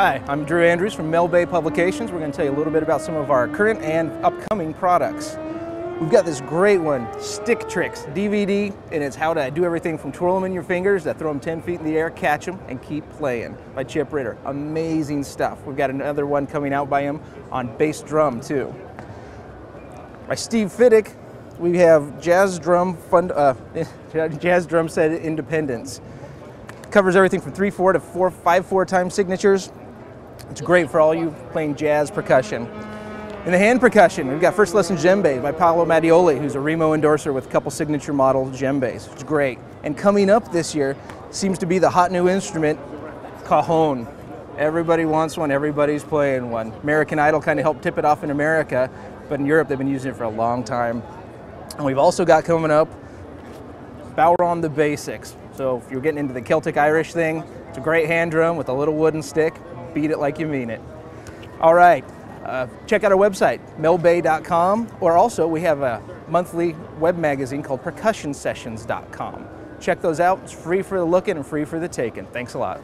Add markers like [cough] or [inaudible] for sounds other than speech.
Hi, I'm Drew Andrews from Mel Bay Publications. We're going to tell you a little bit about some of our current and upcoming products. We've got this great one, Stick Tricks DVD, and it's how to do everything from twirl them in your fingers to throw them 10 feet in the air, catch them, and keep playing by Chip Ritter. Amazing stuff. We've got another one coming out by him on bass drum, too. By Steve Fidyk, we have Jazz Drum Fund, uh, [laughs] Jazz Drum Set Independence. Covers everything from 3-4 to 4 5-4 time signatures. It's great for all you playing jazz percussion. In the hand percussion, we've got First Lesson Djembe by Paolo Mattioli, who's a Remo endorser with a couple signature model djembes. It's great. And coming up this year seems to be the hot new instrument, cajon. Everybody wants one, everybody's playing one. American Idol kind of helped tip it off in America, but in Europe they've been using it for a long time. And we've also got coming up Bodhran the Basics. So if you're getting into the Celtic Irish thing, it's a great hand drum with a little wooden stick. Beat it like you mean it. All right, uh, check out our website, melbay.com, or also we have a monthly web magazine called percussionsessions.com. Check those out. It's free for the looking and free for the taking. Thanks a lot.